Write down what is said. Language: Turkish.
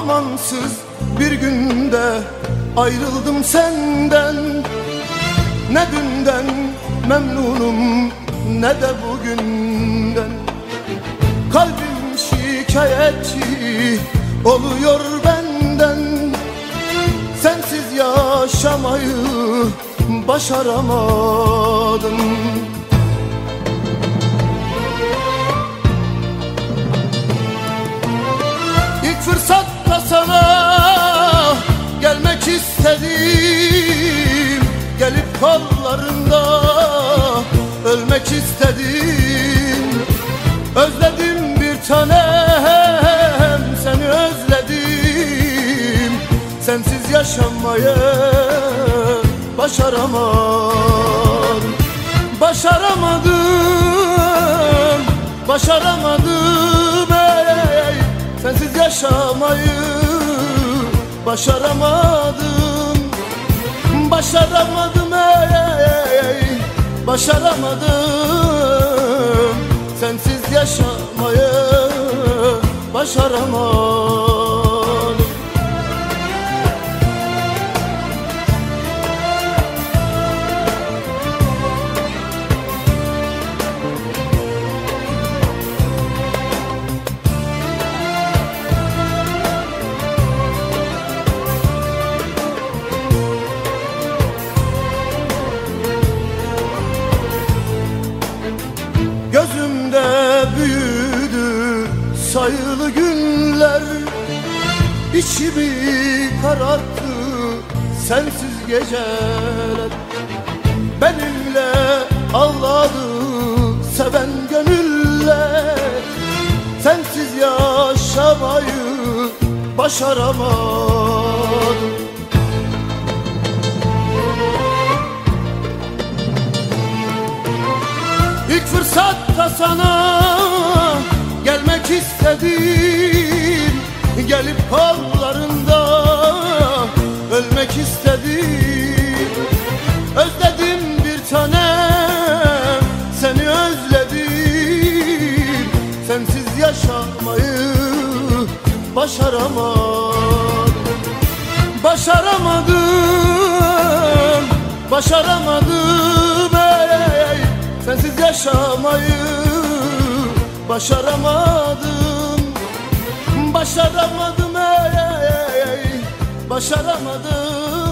Amansız bir günde ayrıldım senden. Ne dünden memnunum ne de bugünden. Kalbim şikayetçi oluyor benden. Sensiz yaşamayı başaramadım. İlk istedim Gelip kollarında ölmek istedim. Özledim bir tanem seni özledim. Sensiz yaşamayı başaramadım. Başaramadım, başaramadım ey. Sensiz yaşamayı başaramadım Başaramadım ey Başaramadım. Sensiz yaşamayı başaramadım sayılı günler İçimi kararttı sensiz geceler. Benimle ağladı seven gönüller Sensiz yaşamayı başaramadım. İlk fırsatta sana istedim. Gelip kollarında ölmek istedim. Özledim bir tanem seni özledim. Sensiz yaşamayı başaramadım. Başaramadım, başaramadım. Ey Sensiz yaşamayı başaramadım Başaramadım ey Sensiz yaşamayı başaramadım